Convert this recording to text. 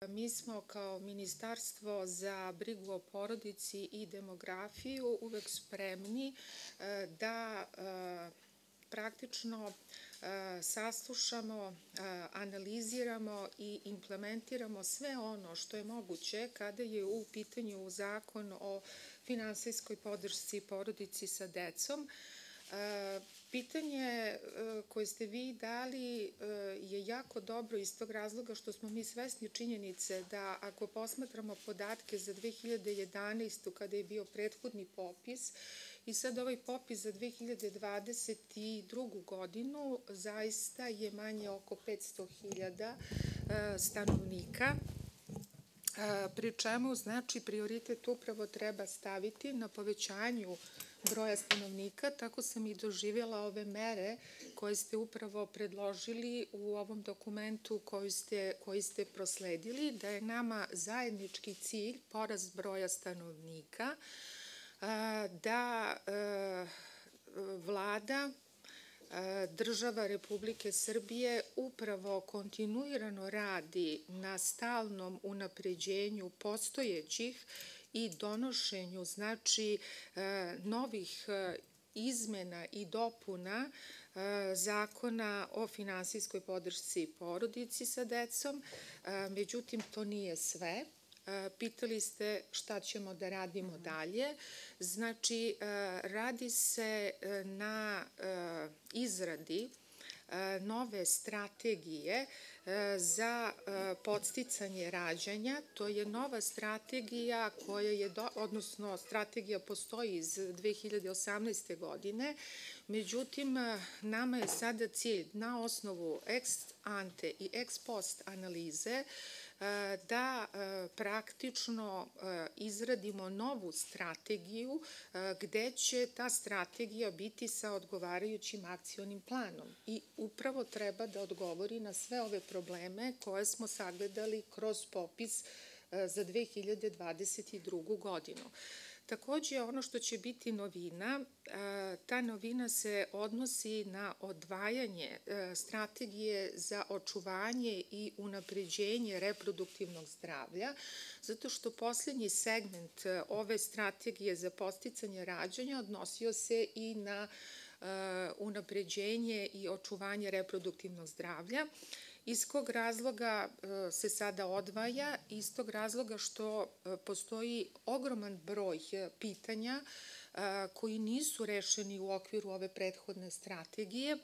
Mi smo kao Ministarstvo za brigu o porodici i demografiju uvek spremni e, da e, praktično e, saslušamo, analiziramo i implementiramo sve ono što je moguće kada je u pitanju zakon o finansijskoj podršci porodici sa decom, Pitanje e, koje ste vi dali e, je jako dobro iz tog razloga što smo mi svesni činjenice da ako posmatramo podatke za 2011. kada je bio prethodni popis i sad ovaj popis za 2022. godinu zaista je manje oko 500.000 e, stanovnika pri čemu znači prioritet upravo treba staviti na povećanju broja stanovnika, tako sam i doživjela ove mere koje ste upravo predložili u ovom dokumentu koji ste, koji ste prosledili, da je nama zajednički cilj porast broja stanovnika, da vlada država Republike Srbije upravo kontinuirano radi na stalnom unapređenju postojećih i donošenju znači e, novih e, izmena i dopuna e, zakona o finansijskoj podršci porodici sa decom, međutim to nije sve. Pitali ste šta ćemo da radimo dalje. Znači, radi se na izradi nove strategije za podsticanje rađanja. To je nova strategija koja je, odnosno strategija postoji iz 2018. godine, međutim nama je sada cilj na osnovu ex ante i ex post analize da praktično izradimo novu strategiju gde će ta strategija biti sa odgovarajućim akcionim planom i upravo treba da odgovori na sve ove probleme koje smo sagledali kroz popis za 2022. godinu. Takođe, ono što će biti novina, ta novina se odnosi na odvajanje strategije za očuvanje i unapređenje reproduktivnog zdravlja, zato što poslednji segment ove strategije za posticanje rađanja odnosio se i na unapređenje i očuvanje reproduktivnog zdravlja, Iz kog razloga e, se sada odvaja? Iz tog razloga što e, postoji ogroman broj e, pitanja koji nisu rešeni u okviru ove prethodne strategije,